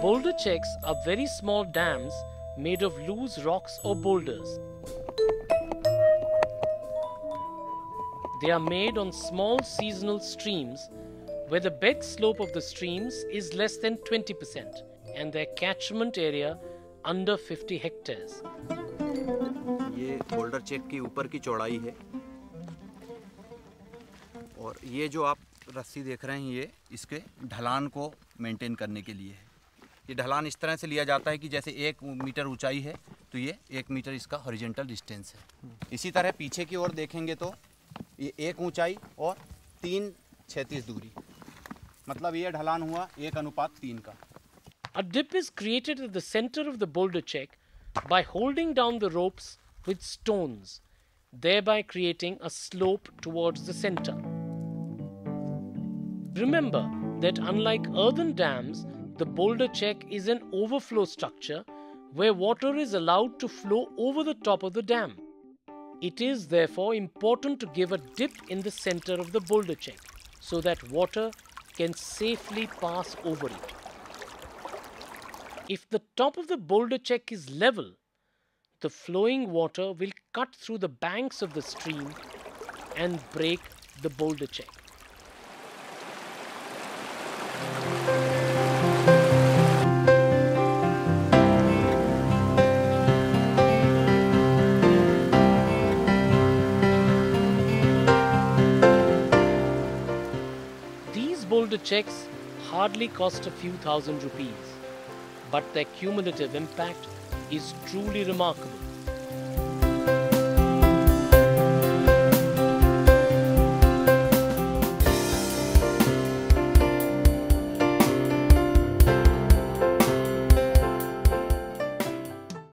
Boulder checks are very small dams made of loose rocks or boulders. They are made on small seasonal streams where the bed slope of the streams is less than 20% and their catchment area under 50 hectares. ये boulder check की ऊपर की चौड़ाई है और ये जो आप रस्सी देख रहे हैं ये इसके ढलान को मेंटेन करने के लिए है ये ढलान इस तरह से लिया जाता है कि जैसे एक मीटर ऊंचाई है तो ये एक मीटर इसका हॉरिजेंटल डिस्टेंस है इसी तरह पीछे की ओर देखेंगे तो ये एक ऊंचाई और तीन छत्तीस दूरी मतलब ये ढलान हुआ एक अनुपात तीन का A dip is created at the center of the boulder check by holding down the ropes with stones, thereby creating a slope towards the center. Remember that unlike earthen dams, the boulder check is an overflow structure where water is allowed to flow over the top of the dam. It is therefore important to give a dip in the center of the boulder check so that water can safely pass over it. If the top of the boulder check is level, the flowing water will cut through the banks of the stream and break the boulder check. Boulder checks hardly cost a few thousand rupees, but their cumulative impact is truly remarkable.